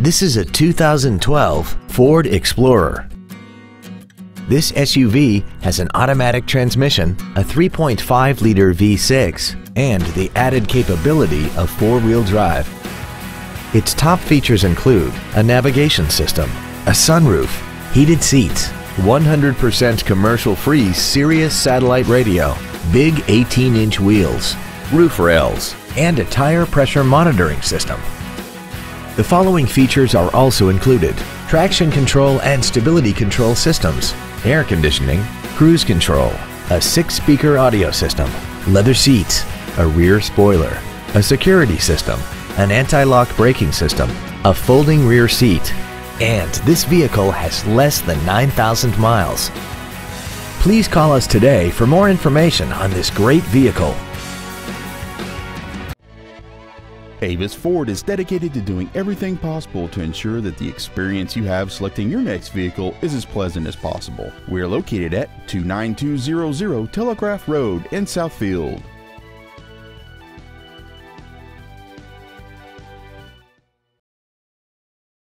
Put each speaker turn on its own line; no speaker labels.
This is a 2012 Ford Explorer. This SUV has an automatic transmission, a 3.5-liter V6, and the added capability of four-wheel drive. Its top features include a navigation system, a sunroof, heated seats, 100% commercial-free Sirius satellite radio, big 18-inch wheels, roof rails, and a tire pressure monitoring system. The following features are also included. Traction control and stability control systems, air conditioning, cruise control, a six-speaker audio system, leather seats, a rear spoiler, a security system, an anti-lock braking system, a folding rear seat, and this vehicle has less than 9,000 miles. Please call us today for more information on this great vehicle.
Avis Ford is dedicated to doing everything possible to ensure that the experience you have selecting your next vehicle is as pleasant as possible. We are located at 29200 Telegraph Road in Southfield.